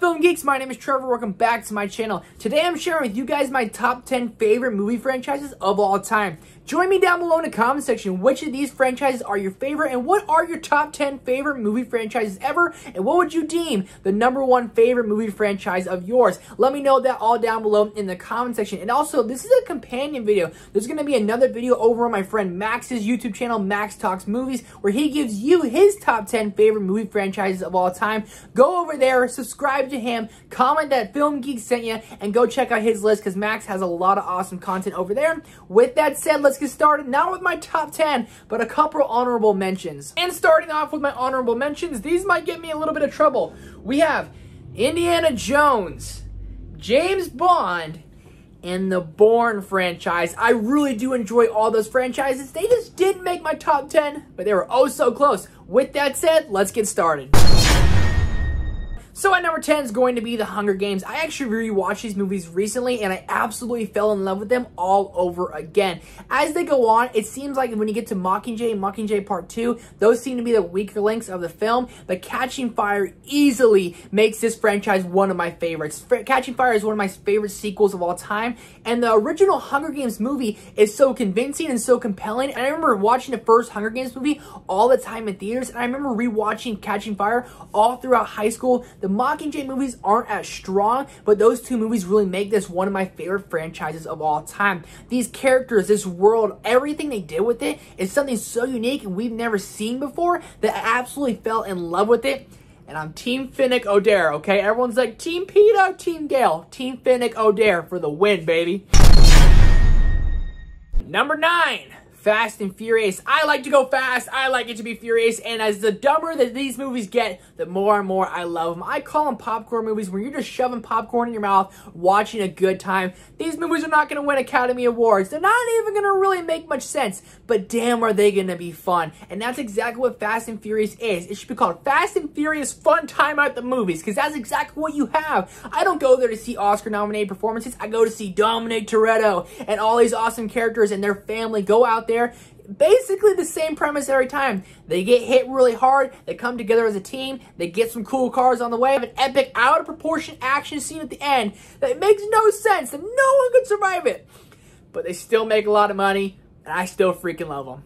up, film geeks? My name is Trevor. Welcome back to my channel. Today I'm sharing with you guys my top 10 favorite movie franchises of all time. Join me down below in the comment section which of these franchises are your favorite and what are your top 10 favorite movie franchises ever and what would you deem the number one favorite movie franchise of yours. Let me know that all down below in the comment section. And also, this is a companion video. There's going to be another video over on my friend Max's YouTube channel, Max Talks Movies, where he gives you his top 10 favorite movie franchises of all time. Go over there, subscribe to him, comment that Film Geek sent you, and go check out his list because Max has a lot of awesome content over there. With that said, let's get started, not with my top 10, but a couple honorable mentions. And starting off with my honorable mentions, these might get me a little bit of trouble. We have Indiana Jones, James Bond, and the Bourne franchise. I really do enjoy all those franchises. They just didn't make my top 10, but they were oh so close. With that said, let's get started. So at number 10 is going to be The Hunger Games. I actually rewatched these movies recently and I absolutely fell in love with them all over again. As they go on, it seems like when you get to Mockingjay and Mockingjay Part 2, those seem to be the weaker links of the film, but Catching Fire easily makes this franchise one of my favorites. Catching Fire is one of my favorite sequels of all time, and the original Hunger Games movie is so convincing and so compelling, and I remember watching the first Hunger Games movie all the time in theaters, and I remember rewatching Catching Fire all throughout high school. The Mockingjay movies aren't as strong, but those two movies really make this one of my favorite franchises of all time. These characters, this world, everything they did with it is something so unique and we've never seen before that I absolutely fell in love with it. And I'm Team Finnick Odair, okay? Everyone's like, Team Peter, Team Gale. Team Finnick Odair for the win, baby. Number nine. Fast and Furious. I like to go fast. I like it to be furious. And as the dumber that these movies get, the more and more I love them. I call them popcorn movies where you're just shoving popcorn in your mouth, watching a good time. These movies are not going to win Academy Awards. They're not even going to really make much sense. But damn, are they going to be fun. And that's exactly what Fast and Furious is. It should be called Fast and Furious Fun Time at the Movies. Because that's exactly what you have. I don't go there to see Oscar-nominated performances. I go to see Dominic Toretto and all these awesome characters and their family go out there basically the same premise every time. They get hit really hard, they come together as a team, they get some cool cars on the way, have an epic out of proportion action scene at the end that makes no sense and no one could survive it. But they still make a lot of money, and I still freaking love them.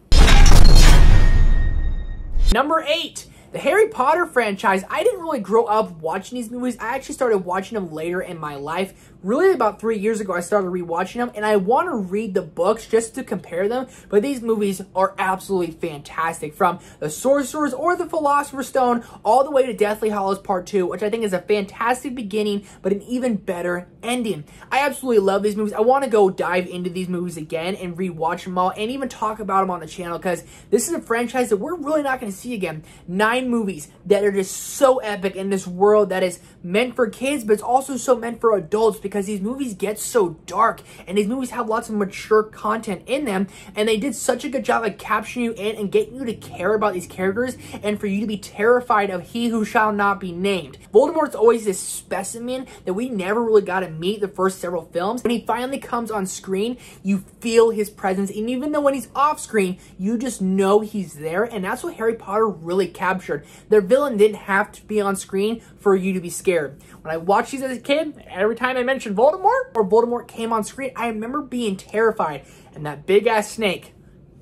Number eight, the Harry Potter franchise, I didn't really grow up watching these movies. I actually started watching them later in my life. Really about three years ago, I started rewatching them, and I want to read the books just to compare them, but these movies are absolutely fantastic. From The Sorcerer's or The Philosopher's Stone, all the way to Deathly Hallows Part 2, which I think is a fantastic beginning, but an even better ending. I absolutely love these movies. I want to go dive into these movies again and rewatch them all, and even talk about them on the channel, because this is a franchise that we're really not going to see again. Nine movies that are just so epic in this world that is meant for kids, but it's also so meant for adults because these movies get so dark and these movies have lots of mature content in them. And they did such a good job of capturing you in and getting you to care about these characters and for you to be terrified of he who shall not be named. Voldemort's always this specimen that we never really got to meet the first several films. When he finally comes on screen, you feel his presence. And even though when he's off screen, you just know he's there. And that's what Harry Potter really captured their villain didn't have to be on screen for you to be scared. When I watched these as a kid, every time I mentioned Voldemort or Voldemort came on screen, I remember being terrified. And that big ass snake,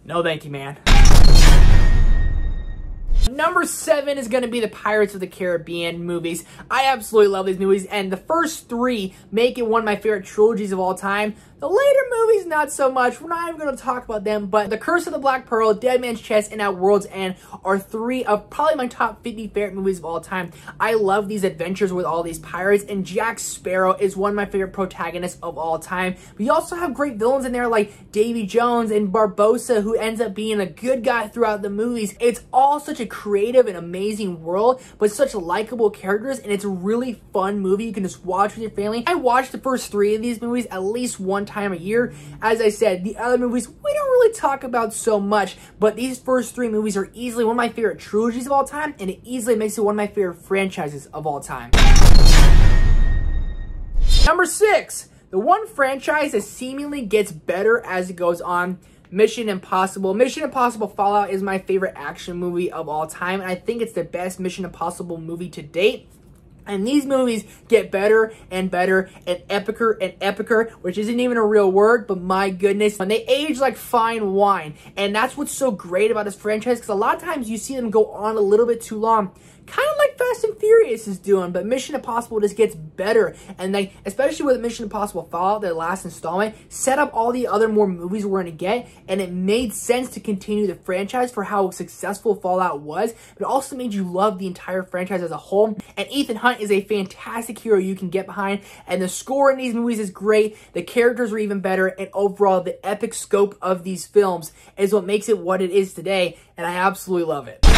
no thank you, man. Number seven is going to be the Pirates of the Caribbean movies. I absolutely love these movies, and the first three make it one of my favorite trilogies of all time. The later movies, not so much. We're not even going to talk about them, but The Curse of the Black Pearl, Dead Man's Chest, and At World's End are three of probably my top 50 favorite movies of all time. I love these adventures with all these pirates, and Jack Sparrow is one of my favorite protagonists of all time. You also have great villains in there like Davy Jones and Barbossa, who ends up being a good guy throughout the movies. It's all such a creative and amazing world, but such likable characters, and it's a really fun movie you can just watch with your family. I watched the first three of these movies at least one time time of year. As I said, the other movies we don't really talk about so much, but these first three movies are easily one of my favorite trilogies of all time, and it easily makes it one of my favorite franchises of all time. Number six, the one franchise that seemingly gets better as it goes on Mission Impossible. Mission Impossible Fallout is my favorite action movie of all time, and I think it's the best Mission Impossible movie to date. And these movies get better and better and epicer and epicer, which isn't even a real word, but my goodness. And they age like fine wine. And that's what's so great about this franchise, because a lot of times you see them go on a little bit too long kind of like Fast and Furious is doing, but Mission Impossible just gets better. And they, especially with Mission Impossible Fallout, their last installment, set up all the other more movies we're going to get, and it made sense to continue the franchise for how successful Fallout was, but it also made you love the entire franchise as a whole. And Ethan Hunt is a fantastic hero you can get behind, and the score in these movies is great, the characters are even better, and overall, the epic scope of these films is what makes it what it is today, and I absolutely love it.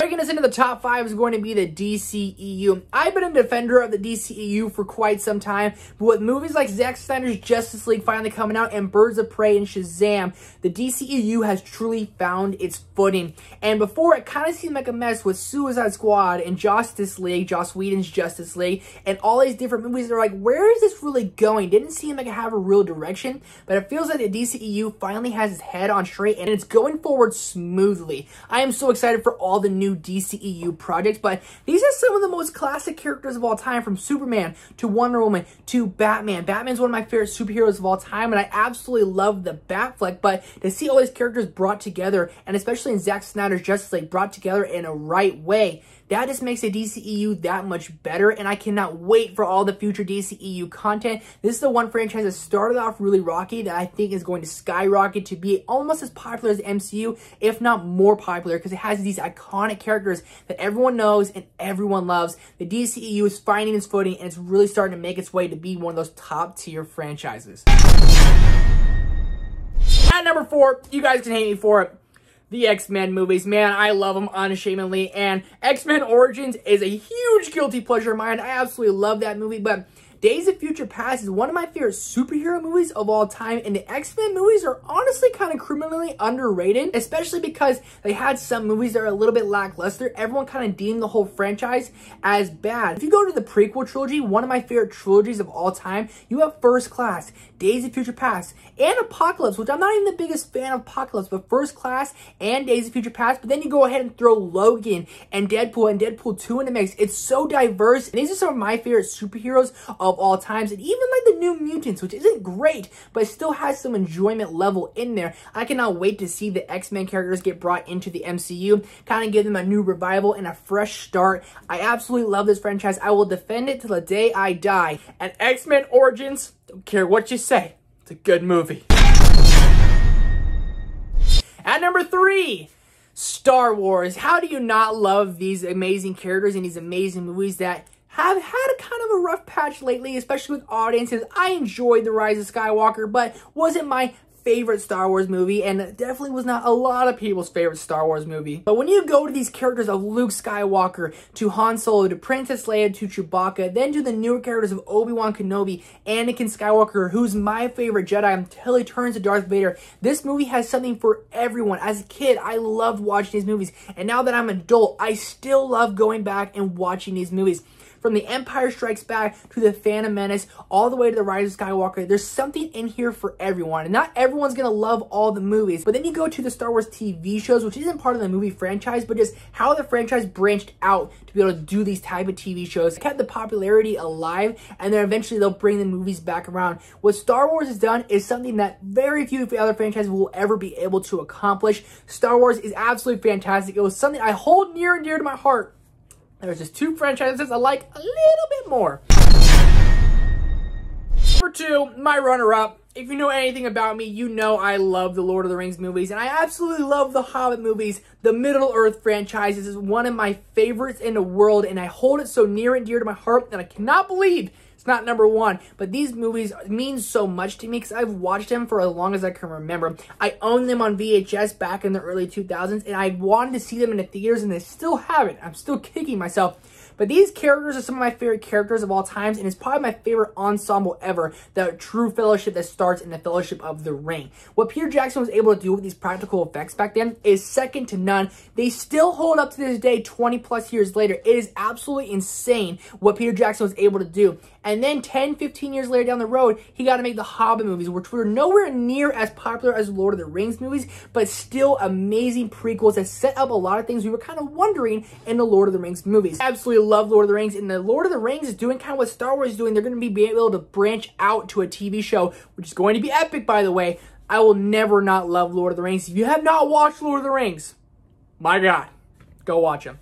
Breaking us into the top five is going to be the DCEU. I've been a defender of the DCEU for quite some time, but with movies like Zack Snyder's Justice League finally coming out and Birds of Prey and Shazam, the DCEU has truly found its footing. And before, it kind of seemed like a mess with Suicide Squad and Justice League, Joss Whedon's Justice League, and all these different movies. They're like, where is this really going? Didn't seem like it have a real direction, but it feels like the DCEU finally has its head on straight and it's going forward smoothly. I am so excited for all the new new DCEU projects, but these are some of the most classic characters of all time, from Superman to Wonder Woman to Batman. Batman's one of my favorite superheroes of all time, and I absolutely love the Batfleck, but to see all these characters brought together, and especially in Zack Snyder's Justice League, brought together in a right way, that just makes the DCEU that much better, and I cannot wait for all the future DCEU content. This is the one franchise that started off really rocky that I think is going to skyrocket to be almost as popular as MCU, if not more popular, because it has these iconic characters that everyone knows and everyone loves. The DCEU is finding its footing, and it's really starting to make its way to be one of those top tier franchises. At number four, you guys can hate me for it the X-Men movies. Man, I love them unashamedly. And X-Men Origins is a huge guilty pleasure of mine. I absolutely love that movie. But Days of Future Past is one of my favorite superhero movies of all time, and the X-Men movies are honestly kind of criminally underrated, especially because they had some movies that are a little bit lackluster. Everyone kind of deemed the whole franchise as bad. If you go to the prequel trilogy, one of my favorite trilogies of all time, you have First Class, Days of Future Past, and Apocalypse, which I'm not even the biggest fan of Apocalypse, but First Class and Days of Future Past, but then you go ahead and throw Logan and Deadpool and Deadpool 2 in the mix. It's so diverse, and these are some of my favorite superheroes of of all times, and even like the New Mutants, which isn't great, but still has some enjoyment level in there. I cannot wait to see the X-Men characters get brought into the MCU, kind of give them a new revival and a fresh start. I absolutely love this franchise. I will defend it till the day I die. And X-Men Origins, don't care what you say, it's a good movie. At number three, Star Wars. How do you not love these amazing characters and these amazing movies that have had a kind of a rough patch lately, especially with audiences. I enjoyed The Rise of Skywalker, but wasn't my favorite Star Wars movie and definitely was not a lot of people's favorite Star Wars movie. But when you go to these characters of Luke Skywalker, to Han Solo, to Princess Leia, to Chewbacca, then to the newer characters of Obi-Wan Kenobi, Anakin Skywalker, who's my favorite Jedi until he turns to Darth Vader, this movie has something for everyone. As a kid, I loved watching these movies, and now that I'm an adult, I still love going back and watching these movies. From The Empire Strikes Back to The Phantom Menace, all the way to The Rise of Skywalker, there's something in here for everyone. And not everyone's gonna love all the movies. But then you go to the Star Wars TV shows, which isn't part of the movie franchise, but just how the franchise branched out to be able to do these type of TV shows, It kept the popularity alive, and then eventually they'll bring the movies back around. What Star Wars has done is something that very few other franchises will ever be able to accomplish. Star Wars is absolutely fantastic. It was something I hold near and dear to my heart there's just two franchises I like a little bit more. Number two, my runner-up. If you know anything about me, you know I love the Lord of the Rings movies, and I absolutely love the Hobbit movies. The Middle-earth franchise is one of my favorites in the world, and I hold it so near and dear to my heart, and I cannot believe it's not number one, but these movies mean so much to me because I've watched them for as long as I can remember. I owned them on VHS back in the early 2000s, and I wanted to see them in the theaters, and I still haven't. I'm still kicking myself but these characters are some of my favorite characters of all times, and it's probably my favorite ensemble ever, the true fellowship that starts in the Fellowship of the Ring. What Peter Jackson was able to do with these practical effects back then is second to none. They still hold up to this day 20 plus years later. It is absolutely insane what Peter Jackson was able to do. And then 10, 15 years later down the road, he got to make the Hobbit movies, which were nowhere near as popular as Lord of the Rings movies, but still amazing prequels that set up a lot of things we were kind of wondering in the Lord of the Rings movies. Absolutely love Lord of the Rings, and the Lord of the Rings is doing kind of what Star Wars is doing. They're going to be able to branch out to a TV show, which is going to be epic, by the way. I will never not love Lord of the Rings. If you have not watched Lord of the Rings, my God, go watch them.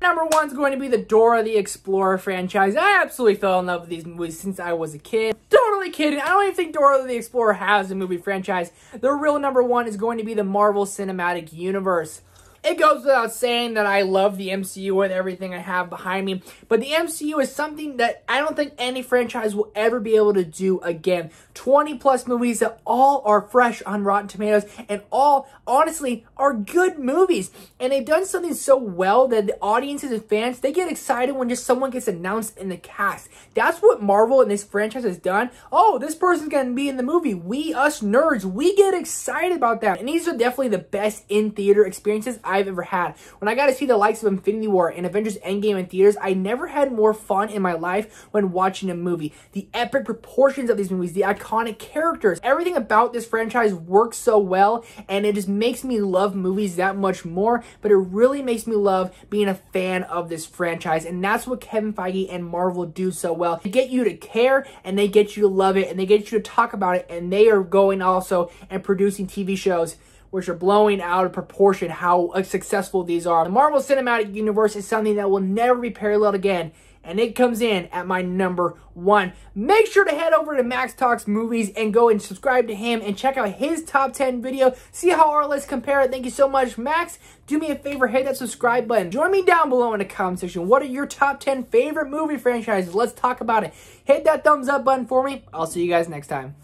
Number one is going to be the Dora the Explorer franchise. I absolutely fell in love with these movies since I was a kid. Totally kidding. I don't even think Dora the Explorer has a movie franchise. The real number one is going to be the Marvel Cinematic Universe. It goes without saying that I love the MCU with everything I have behind me, but the MCU is something that I don't think any franchise will ever be able to do again. 20 plus movies that all are fresh on Rotten Tomatoes and all, honestly, are good movies. And they've done something so well that the audiences and fans, they get excited when just someone gets announced in the cast. That's what Marvel and this franchise has done. Oh, this person's to be in the movie. We, us nerds, we get excited about that. And these are definitely the best in-theater experiences I've ever had. When I got to see the likes of Infinity War and Avengers Endgame in theaters, I never had more fun in my life when watching a movie. The epic proportions of these movies, the iconic characters, everything about this franchise works so well and it just makes me love movies that much more, but it really makes me love being a fan of this franchise and that's what Kevin Feige and Marvel do so well. They get you to care and they get you to love it and they get you to talk about it and they are going also and producing TV shows which are blowing out of proportion how successful these are. The Marvel Cinematic Universe is something that will never be paralleled again and it comes in at my number one. Make sure to head over to Max Talks Movies and go and subscribe to him and check out his top 10 video. See how our lists compare. Thank you so much, Max. Do me a favor, hit that subscribe button. Join me down below in the comment section. What are your top 10 favorite movie franchises? Let's talk about it. Hit that thumbs up button for me. I'll see you guys next time.